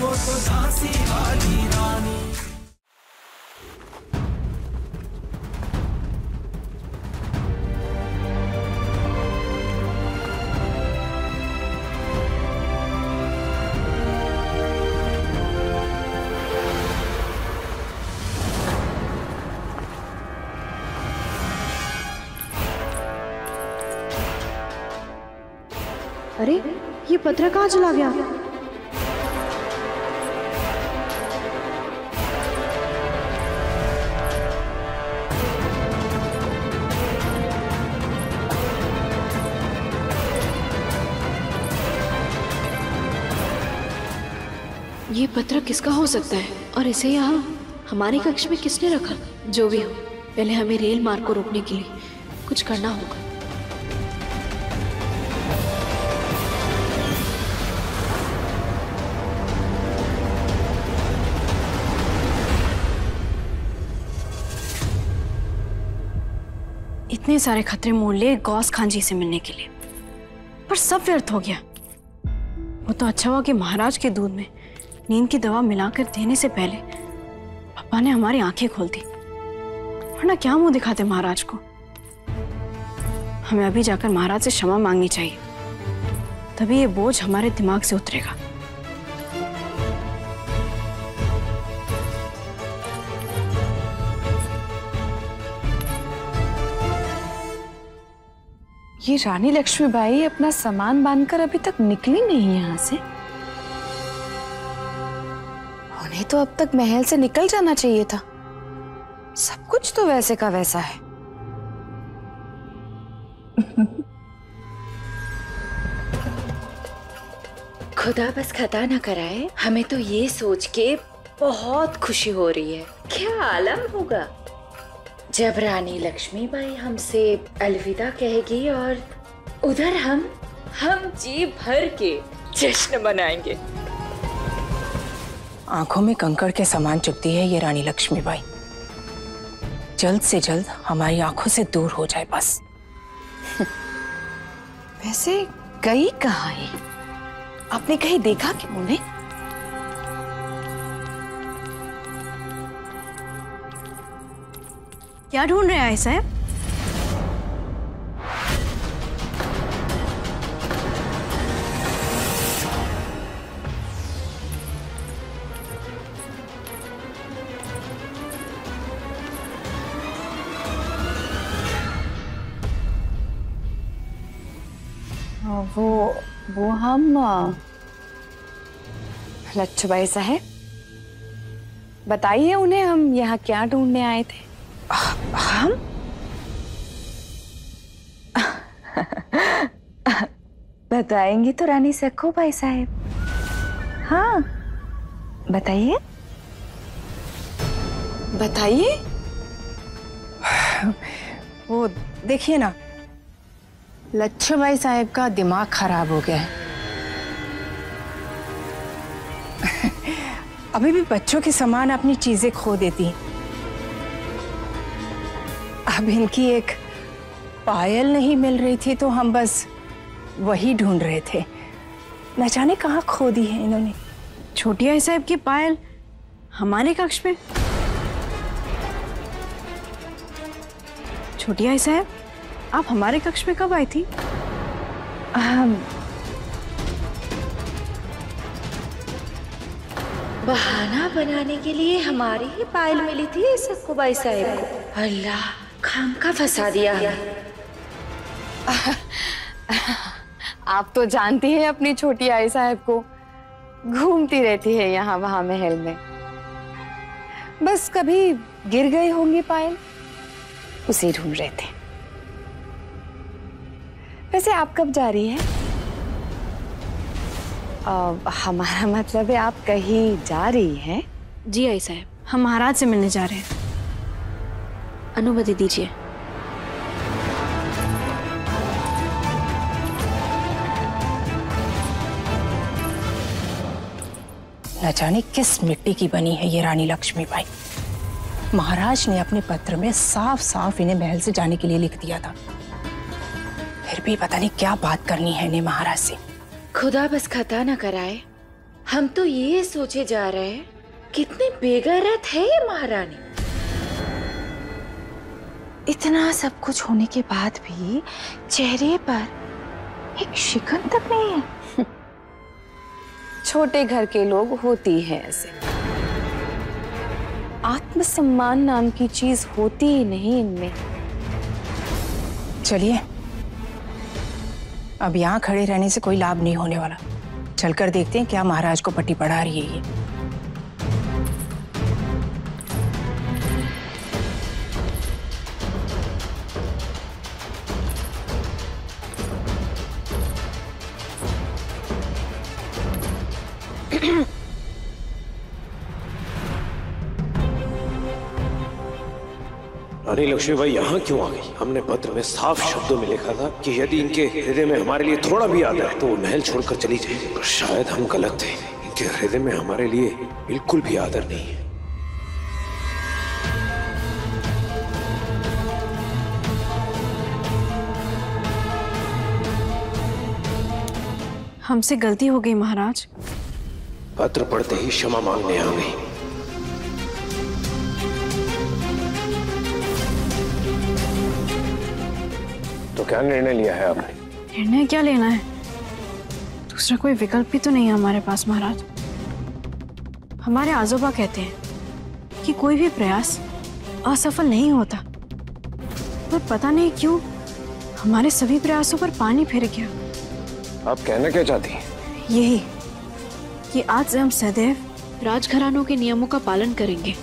वो तो झांसी वाली रानी। अरे ये पत्र कहाँ चला गया? ये पत्र किसका हो सकता है? और इसे यहाँ हमारे कक्ष में किसने रखा? जो भी हो, पहले हमें रेल मार्ग को रोकने के लिए कुछ करना होगा। इतने सारे खतरे मोड़ लिए गौस खान जी से मिलने के लिए। पर सब व्यर्थ हो गया। वो तो अच्छा हुआ कि महाराज के दूध में नींद की दवा मिलाकर देने से पहले पापा ने हमारी आँखें खोल दी। वरना क्या मुँह दिखाते महाराज को? हमें अभी जाकर महाराज से क्षमा मांगनी चाहिए। तभी ये बोझ हमारे दिमाग से उतरेगा। ये रानी लक्ष्मीबाई अपना सामान बांधकर अभी तक निकली नहीं यहाँ से? उन्हें तो अब तक महल से निकल जाना चाहिए था। सब कुछ तो वैसे का वैसा है। खुदा बस खता ना कराए, हमें तो ये सोच के बहुत खुशी हो रही है। क्या आलम होगा? जब रानी लक्ष्मीबाई हमसे अलविदा कहेगी और उधर हम हम जी भर के जश्न मनाएँगे। आँखों में कंकड़ के समान चुपती है ये रानी लक्ष्मीबाई। जल्द से जल्द हमारी आँखों से दूर हो जाए बस। वैसे गई कहाँ है? आपने कहीं देखा क्या उन्हें क्या ढूंढ रहे हैं साहब हम लच्छुबाई साहब। बताइए उन्हें हम यहाँ क्या ढूँढने आए थे? हम? बताएँगी तो रानी सखो भाई साहेब। हाँ। बताइए। बताइए। वो देखिए ना लच्छूबाई साहेब का दिमाग खराब हो गया है। अभी भी बच्चों के समान अपनी चीज़ें खो देती। अब इनकी एक पायल नहीं मिल रही थी तो हम बस वही ढूंढ रहे थे। न जाने कहाँ खो दी है इन्होंने। छोटी आई साहब की पायल हमारे कक्ष में। छोटी आई साहब, आप हमारे कक्ष में कब आई थी? हम बहाना बनाने के लिए हमारी ही पायल मिली थी इस सक्कुबाई साहब को। अल्लाह, खाम का फंसा दिया आप तो जानती हैं अपनी छोटी आई साहब को। घूमती रहती है यहाँ वहाँ महल में। बस कभी गिर गए होंगे पायल, उसे ढूंढ रहे थे। वैसे आप कब जा रही है? अ, हमारा मतलब है आप कहीं जा रही हैं? जी आई साहब। हम महाराज से मिलने जा रहे हैं। अनुमति दीजिए। न जाने किस मिट्टी की बनी है ये रानी लक्ष्मी लक्ष्मीबाई महाराज ने अपने पत्र में साफ़ साफ़ इन्हें महल से जाने के लिए लिख दिया था। फिर भी पता नहीं क्या बात करनी है इन्हें महाराज से। खुदा बस खता ना कराए। हम तो ये सोचे जा रहे हैं, कितनी बेगैरत है ये महारानी। इतना सब कुछ होने के बाद भी चेहरे पर एक शिकन तक नहीं है। छोटे घर के लोग होती हैं ऐसे। आत्मसम्मान नाम की चीज़ होती ही नहीं इनमें। चलिए अब यहाँ खड़े रहने से कोई लाभ नहीं होने वाला। चलकर देखते हैं क्या महाराज को पट्टी पढ़ा रही है ये। रानी लक्ष्मीबाई यहाँ क्यों आ गई? हमने पत्र में साफ़ शब्दों में लिखा था कि यदि इनके हृदय में हमारे लिए थोड़ा भी आदर है तो वो महल छोड़कर चली जाए पर शायद हम गलत थे। इनके हृदय में हमारे लिए बिल्कुल भी आदर नहीं है। हमसे गलती हो गई महाराज। पत्र पढ़ते ही क्षमा मांगने आ गई। क्या निर्णय लिया है आपने। निर्णय क्या लेना है? दूसरा कोई विकल्प भी तो नहीं है हमारे पास महाराज। हमारे आजोबा कहते हैं कि कोई भी प्रयास असफल नहीं होता। पर पता नहीं क्यों हमारे सभी प्रयासों पर पानी फिर गया। आप कहना क्या चाहती हैं? यही कि आज से हम सदैव राजघरानों के नियमों का पालन करेंगे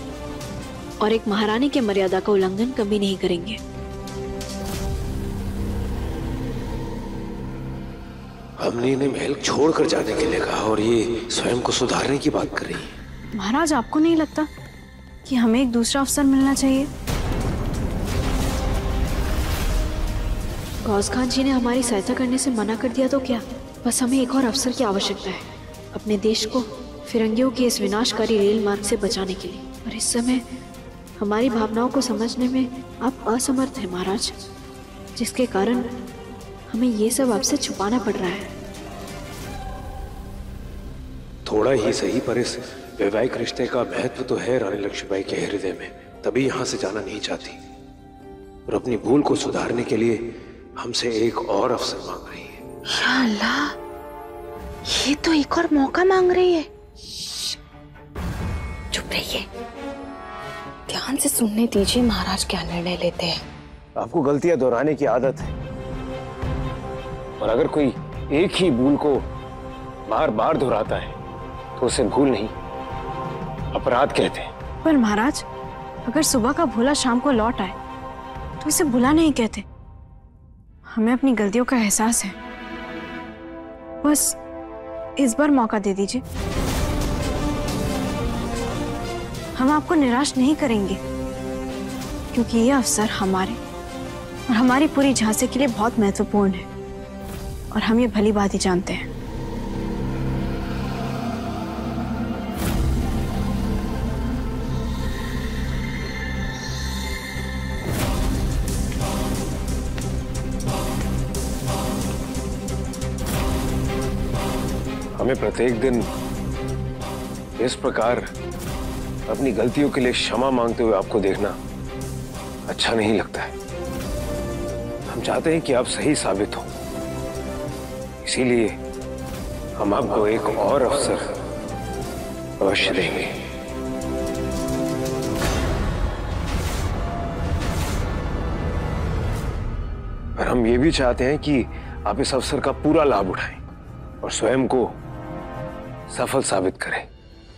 और एक महारानी के मर्यादा का उल्लंघन कभी नहीं करेंगे। हमने इन्हें महल छोड़कर जाने के लिए कहा और ये स्वयं को सुधारने की बात कर रही है। महाराज, आपको नहीं लगता कि हमें एक दूसरा अवसर मिलना चाहिए? गौस खान जी ने हमारी सहायता करने से मना कर दिया तो क्या? बस हमें एक और अवसर की आवश्यकता है, अपने देश को फिरंगियों के इस विनाशकारी रेल मार्ग से बचाने के लिए। और इस समय हमारी भावनाओं को समझने में आप असमर्थ हैं, महाराज, जिसके कारण हमें ये सब आपसे छुपाना पड़ रहा है। थोड़ा ही सही पर इस वैवाहिक रिश्ते का महत्व तो है रानी लक्ष्मीबाई के हृदय में। तभी यहाँ से जाना नहीं चाहती। और अपनी भूल को सुधारने के लिए हमसे एक और अवसर मांग रही है। या अल्लाह ये तो एक और मौका मांग रही है। चुप रहिए। ध्यान से सुनने दीजिए महाराज क्या निर्णय लेते हैं। आपको गलतियाँ दोहराने की आदत है। और अगर कोई एक ही भूल को बार बार दोहराता है तो उसे भूल नहीं। अपराध कहते हैं। पर महाराज, अगर सुबह का भूला शाम को लौट आए तो इसे भूला नहीं कहते। हमें अपनी गलतियों का एहसास है। बस, इस बार मौका दे दीजिए। हम आपको निराश नहीं करेंगे, क्योंकि ये अवसर हमारे, और हमारी पूरी झांसे के लिए बहुत महत्वपूर्ण है, और हम ये भली बात ही जानते हैं। हमें प्रत्येक दिन इस प्रकार अपनी गलतियों के लिए क्षमा मांगते हुए आपको देखना अच्छा नहीं लगता है। हम चाहते हैं कि आप सही साबित हो। इसीलिए हम आपको एक और अवसर अवश्य देंगे। पर हम ये भी चाहते हैं कि आप इस अवसर का पूरा लाभ उठाएँ और स्वयं को सफल साबित करें।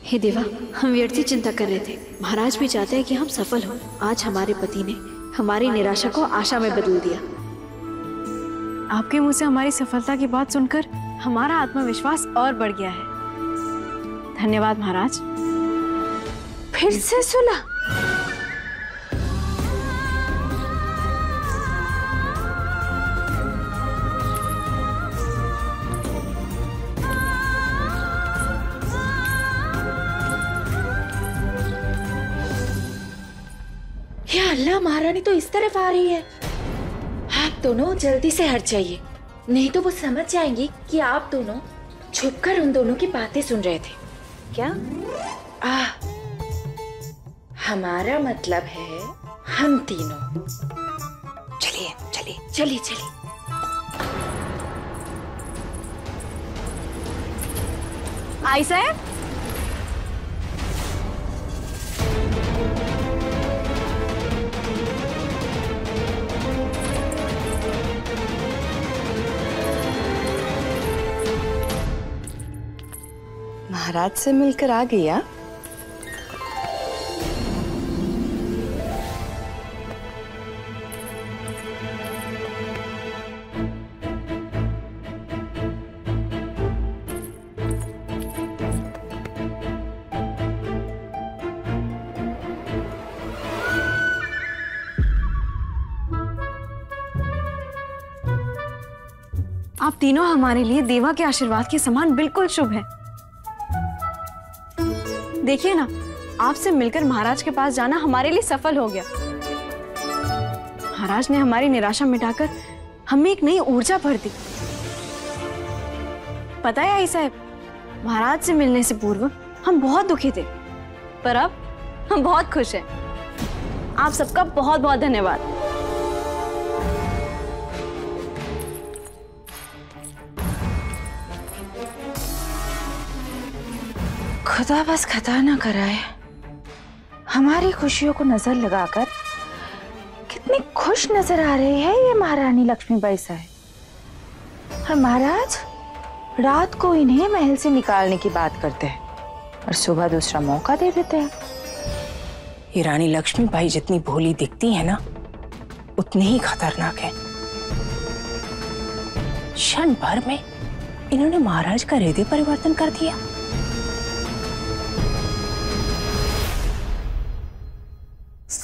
हे देवा हम व्यर्थ ही चिंता कर रहे थे। महाराज भी चाहते हैं कि हम सफल हों। आज हमारे पति ने हमारी निराशा को आशा में बदल दिया। आपके मुँह से हमारी सफलता की बात सुनकर हमारा आत्मविश्वास और बढ़ गया है। धन्यवाद महाराज। फिर से सुना। अल्लाह महारानी तो इस तरफ़ आ रही है। आप दोनों जल्दी से हट जाइए। नहीं तो वो समझ जाएँगी कि आप दोनों छुपकर उन दोनों की बातें सुन रहे थे। क्या? आ, हमारा मतलब है हम तीनों। चलिए चलिए। चलिए चलिए। आई साहब? महाराज से मिलकर आ गया आप तीनों हमारे लिए देवा के आशीर्वाद के समान बिल्कुल शुभ है। देखिए ना, आपसे मिलकर महाराज के पास जाना हमारे लिए सफल हो गया। महाराज ने हमारी निराशा मिटाकर हमें एक नई ऊर्जा भर दी। पता है आई साहब, महाराज से मिलने से पूर्व हम बहुत दुखी थे, पर अब हम बहुत खुश हैं। आप सबका बहुत बहुत धन्यवाद। खुदा बस खता ना कराए। हमारी खुशियों को नज़र लगाकर कितनी खुश नज़र आ रही है ये महारानी लक्ष्मीबाई साहब। और महाराज, रात को इन्हें महल से निकालने की बात करते हैं और सुबह दूसरा मौका दे देते हैं। ये रानी लक्ष्मीबाई जितनी भोली दिखती है ना, उतनी ही खतरनाक है। क्षण भर में इन्होंने महाराज का हृदय परिवर्तन कर दिया।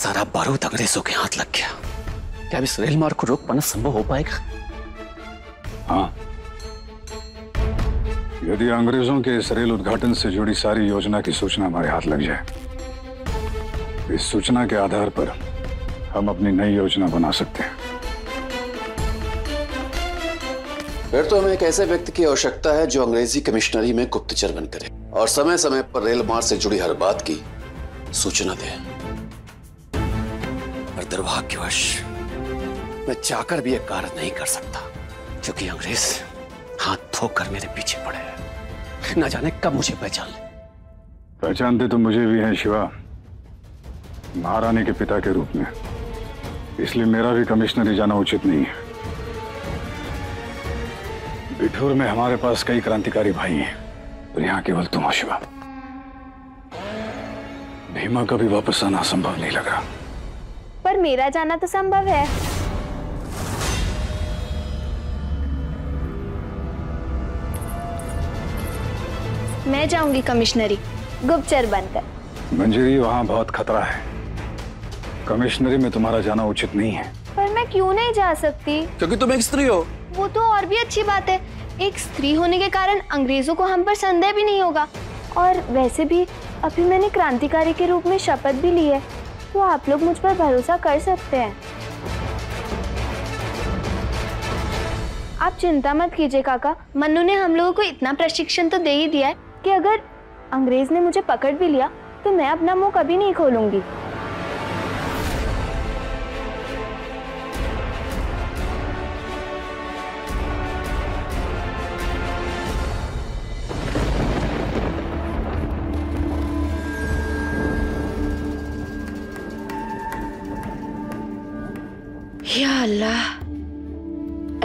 सारा बारूद अंग्रेज़ों के हाथ लग गया। क्या अब इस रेल मार्ग को रोक पाना संभव हो पाएगा? हाँ। यदि अंग्रेज़ों के इस रेल उद्घाटन से जुड़ी सारी योजना की सूचना हमारे हाथ लग जाए इस सूचना के आधार पर हम अपनी नई योजना बना सकते हैं। फिर तो हमें एक ऐसे व्यक्ति की आवश्यकता है जो अंग्रेज़ी कमिश्नरी में गुप्तचर बन करे और समय समय पर रेल मार्ग से जुड़ी हर बात की सूचना दे। दुर्भाग्यवश, मैं चाहकर भी यह कार्य नहीं कर सकता, क्योंकि अंग्रेज़ हाथ धोकर मेरे पीछे पड़े हैं। न जाने कब मुझे पहचान ले। पहचानते तो मुझे भी हैं, शिवा। महारानी के पिता के रूप में। इसलिए मेरा भी कमिश्नरी जाना उचित नहीं है। बिठूर में हमारे पास कई क्रांतिकारी भाई हैं, और यहाँ केवल तुम हो, शिवा। भीमा का भी वापस आना संभव नहीं लग। रहा पर मेरा जाना तो संभव है। मैं जाऊँगी कमिश्नरी। गुप्तचर बनकर। मंजरी वहाँ बहुत खतरा है। कमिश्नरी में तुम्हारा जाना उचित नहीं है। पर मैं क्यों नहीं जा सकती? क्योंकि तुम एक स्त्री हो। वो तो और भी अच्छी बात है। एक स्त्री होने के कारण अंग्रेज़ों को हम पर संदेह भी नहीं होगा। और वैसे भी अभी मैंने क्रांतिकारी के रूप में शपथ भी ली है। तो आप लोग मुझ पर भरोसा कर सकते हैं। आप चिंता मत कीजिए काका। मन्नू ने हम लोगों को इतना प्रशिक्षण तो दे ही दिया है कि अगर अंग्रेज़ ने मुझे पकड़ भी लिया तो मैं अपना मुँह कभी नहीं खोलूँगी।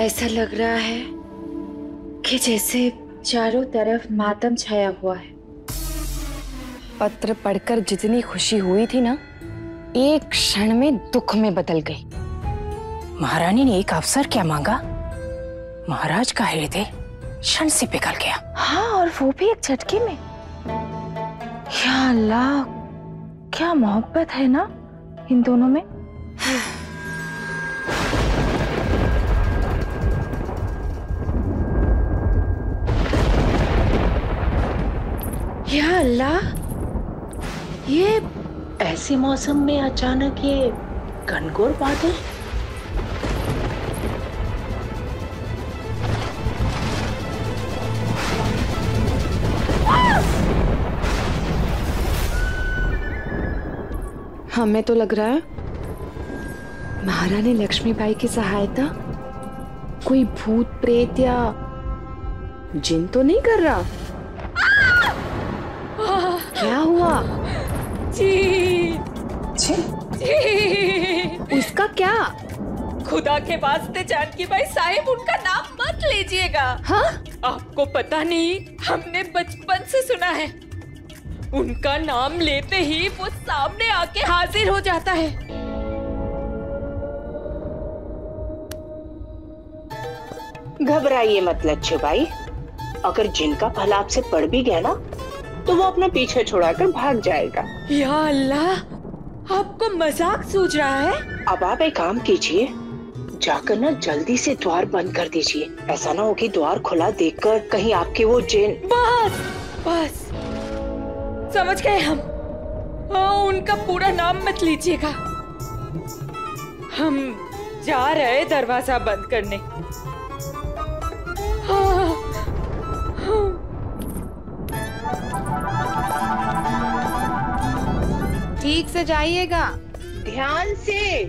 ऐसा लग रहा है कि जैसे चारों तरफ़ मातम छाया हुआ है। पत्र पढ़कर जितनी खुशी हुई थी ना एक क्षण में दुख में बदल गई। महारानी ने एक अवसर क्या मांगा? महाराज का हृदय क्षण से पिघल गया। हाँ और वो भी एक झटके में। या अल्लाह क्या मोहब्बत है ना इन दोनों में? या अल्लाह, ये ऐसे मौसम में अचानक ये घनघोर बादल? हमें तो लग रहा है महारानी लक्ष्मीबाई की सहायता कोई भूत प्रेत या जिन तो नहीं कर रहा? क्या हुआ? जी उसका क्या? खुदा के वास्ते जानकी भाई साहिब उनका नाम मत लीजिएगा। हाँ? आपको पता नहीं हमने बचपन से सुना है। उनका नाम लेते ही वो सामने आके हाजिर हो जाता है। घबराइए मत लच्छे भाई। अगर जिनका फल आपसे पड़ भी गया ना तो वो अपना पीछे छुड़ाकर भाग जाएगा। या अल्लाह आपको मज़ाक सूझ रहा है? अब आप एक काम कीजिए जाकर ना जल्दी से द्वार बंद कर दीजिए। ऐसा ना हो कि द्वार खुला देखकर कहीं आपके वो जेन बस बस। समझ गए हम। हाँ उनका पूरा नाम मत लीजिएगा। हम जा रहे दरवाज़ा बंद करने। हाँ, हाँ। ठीक से जाइएगा। ध्यान से।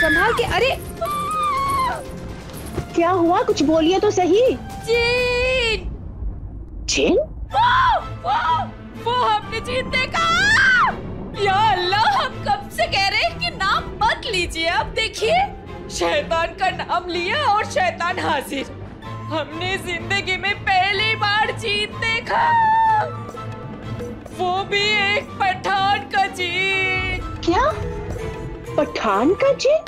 संभाल के अरे! क्या हुआ? कुछ बोलिए तो सही। जीन जिन वो वो वो हमने जीत देखा! या अल्लाह हम कब से कह रहे हैं कि नाम मत लीजिए। अब देखिए शैतान का नाम लिया और शैतान हाजिर। हमने ज़िंदगी में पहली बार जीत देखा। वो भी एक पठान का जीत क्या? पठान का जिन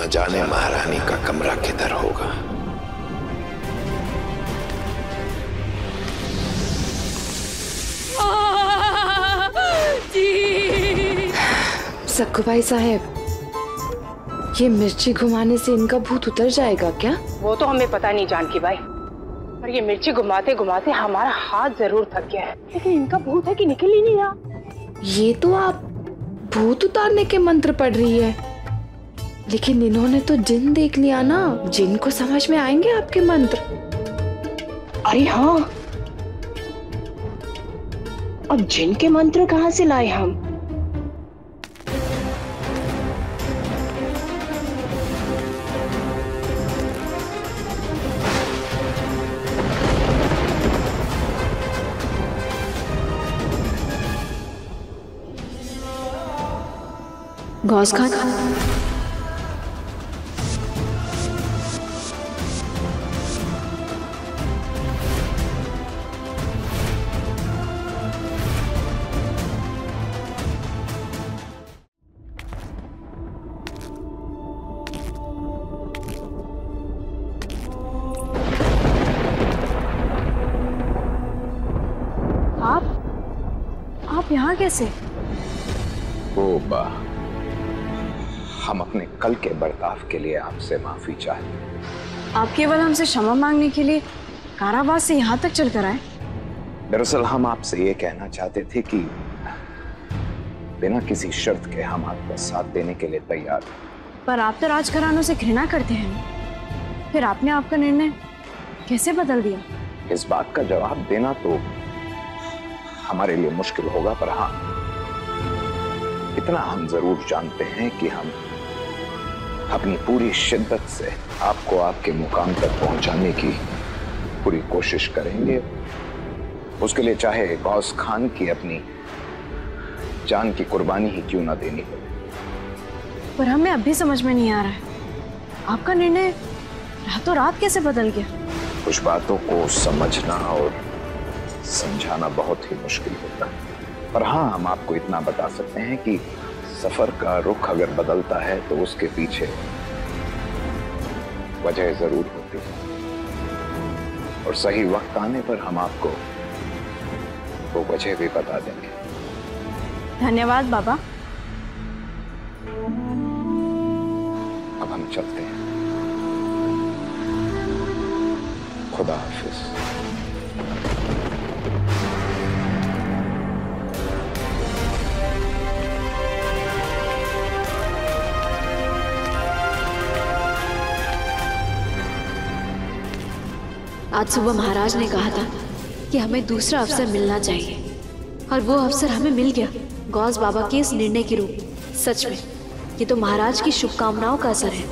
न जाने महारानी का कमरा किधर होगा। जी। सक्कू भाई साहब ये मिर्ची घुमाने से इनका भूत उतर जाएगा क्या? वो तो हमें पता नहीं जानकी भाई। पर ये मिर्ची घुमाते घुमाते हमारा हाथ ज़रूर थक गया है। लेकिन इनका भूत है कि निकल ही नहीं रहा ये तो आप भूत उतारने के मंत्र पढ़ रही है। लेकिन इन्होंने तो जिन देख लिया ना जिन को समझ में आएँगे आपके मंत्र। अरे हाँ। अब जिन के मंत्र कहाँ से लाए हम? गौस खान। आप? आप यहाँ कैसे? ओ बा हम अपने कल के बर्ताव के लिए आपसे माफ़ी चाहते हैं आप केवल हमसे क्षमा मांगने के लिए कारावास से यहाँ तक चल कर आए? दरअसल हम आपसे ये कहना चाहते थे कि बिना किसी शर्त के हम आपका साथ देने के लिए तैयार हैं। पर आप तो राजघरानों से घृणा करते हैं फिर आपने आपका निर्णय कैसे बदल दिया? इस बात का जवाब देना तो हमारे लिए मुश्किल होगा पर हाँ इतना हम ज़रूर जानते हैं कि हम अपनी पूरी शिद्दत से आपको आपके मुकाम तक पहुँचाने की पूरी कोशिश करेंगे। उसके लिए चाहे गौस खान की अपनी जान की कुर्बानी ही क्यों ना देनी पड़े पर हमें अभी समझ में नहीं आ रहा है। आपका निर्णय रातों रात कैसे बदल गया? कुछ बातों को समझना और समझाना बहुत ही मुश्किल होता है। पर हाँ हम आपको इतना बता सकते हैं कि सफ़र का रुख अगर बदलता है तो उसके पीछे वजह ज़रूर होती है। और सही वक्त आने पर हम आपको वो वजह भी बता देंगे। धन्यवाद बाबा। अब हम चलते हैं। खुदा हाफिज। आज सुबह महाराज ने कहा था कि हमें दूसरा अवसर मिलना चाहिए। और वो अवसर हमें मिल गया, गौस बाबा के इस निर्णय के रूप सच में, ये तो महाराज की शुभकामनाओं का असर है।